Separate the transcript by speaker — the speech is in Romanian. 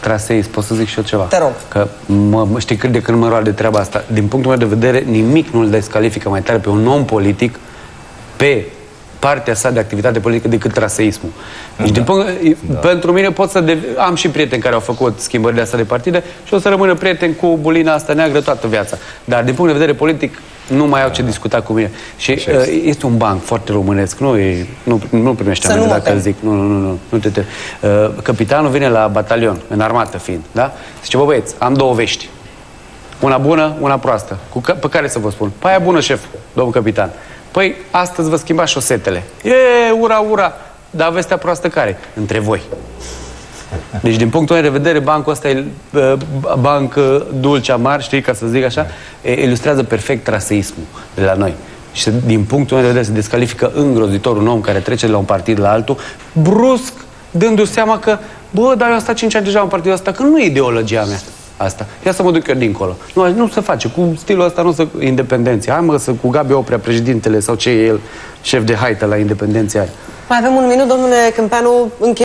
Speaker 1: traseist, pot să zic și eu ceva.
Speaker 2: Te rog.
Speaker 1: Că mă, știi cât de când mă roade treaba asta. Din punctul meu de vedere, nimic nu îl descalifică mai tare pe un om politic pe partea sa de activitate politică decât traseismul. Deci, din punct, da. pentru mine pot să... Dev... Am și prieteni care au făcut schimbările astea de partide și o să rămână prieteni cu bulina asta neagră toată viața. Dar din punct de vedere politic nu mai au ce discuta cu mine. Și uh, este un banc foarte românesc. Nu, e, nu, nu primește
Speaker 2: Să nu
Speaker 1: amendă
Speaker 2: mă
Speaker 1: dacă
Speaker 2: tem.
Speaker 1: zic. Nu, nu, nu. nu, nu te, te. Uh, capitanul vine la batalion, în armată fiind, da? Zice, bă băieți, am două vești. Una bună, una proastă. Cu ca, pe care să vă spun? Păi aia bună, șef, domnul capitan. Păi, astăzi vă schimbați șosetele. E, ura, ura. Dar vestea proastă care? Între voi. Deci, din punctul meu de vedere, bancul ăsta e uh, banc uh, dulce amar, știi, ca să zic așa, e, ilustrează perfect traseismul de la noi. Și se- din punctul meu de vedere se descalifică îngrozitor un om care trece de la un partid la altul, brusc, dându-și seama că, bă, dar eu am stat 5 ani deja în partidul ăsta, că nu e ideologia mea asta. Ia să mă duc eu dincolo. Nu, nu se face. Cu stilul ăsta nu se... Independenția. Hai mă, să cu Gabi Oprea, președintele, sau ce e el, șef de haită la independenția aia.
Speaker 2: Mai avem un minut, domnule Câmpeanu, înche